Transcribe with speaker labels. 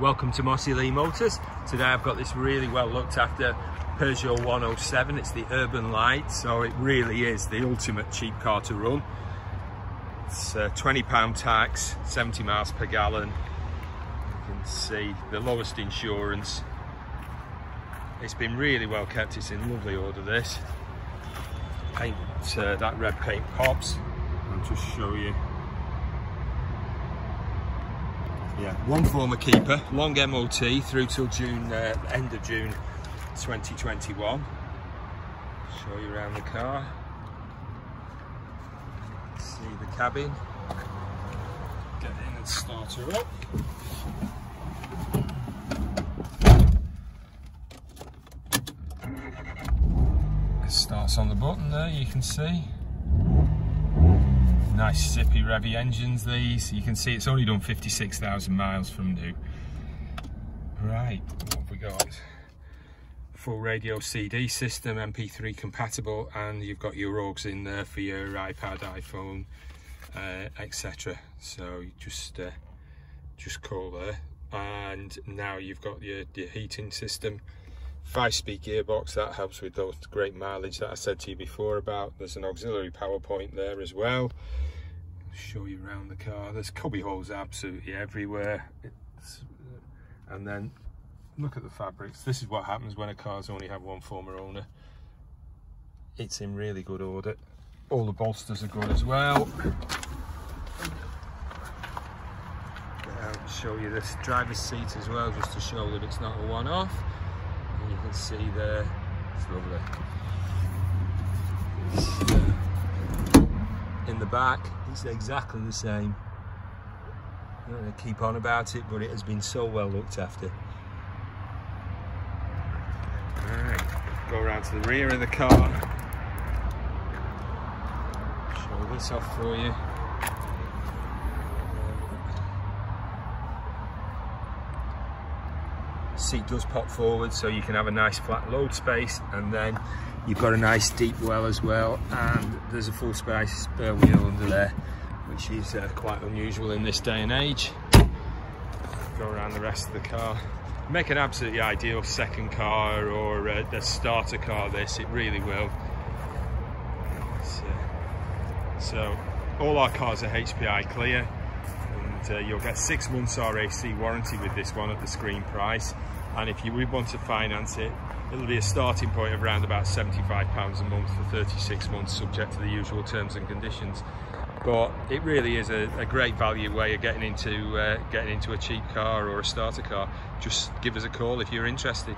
Speaker 1: Welcome to Mossy Lea Motors. Today I've got this really well looked after Peugeot 107. It's the Urban Lite, so it really is the ultimate cheap car to run. It's a 20 pound tax, 70 miles per gallon. You can see the lowest insurance. It's been really well kept, it's in lovely order this. Paint, uh, that red paint pops. I'll just show you yeah. One former keeper long mot through till june uh, end of june 2021 show you around the car. See the cabin. Get in and start her up. It starts on the button there you can see Nice zippy revy engines these. You can see it's only done 56,000 miles from new. Right, what have we got? Full radio CD system, MP3 compatible, and you've got your AUX in there for your iPad, iPhone, uh, etc. So just uh, just call there. And now you've got your, your heating system, five-speed gearbox. That helps with those great mileage that I said to you before about. There's an auxiliary power point there as well show you around the car. There's cubby holes absolutely everywhere. It's, and then look at the fabrics. This is what happens when a car's only had one former owner. It's in really good order. All the bolsters are good as well. I'll show you this driver's seat as well, just to show that it's not a one-off. Can see there, it's lovely. Uh, in the back it's exactly the same. I'm not going to keep on about it but it has been so well looked after. Go around to the rear of the car. Show this off for you seat does pop forward so you can have a nice flat load space and then you've got a nice deep well as well and there's a full space spare wheel under there which is uh, quite unusual in this day and age. Go around the rest of the car. Make an absolutely ideal second car or uh, a starter car this it really will. So, so all our cars are HPI clear uh, you'll get six months RAC warranty with this one at the screen price. And if you would want to finance it it'll be a starting point of around about 75 pounds a month for 36 months subject to the usual terms and conditions. But it really is a, a great value way of getting into uh, getting into a cheap car or a starter car. Just give us a call if you're interested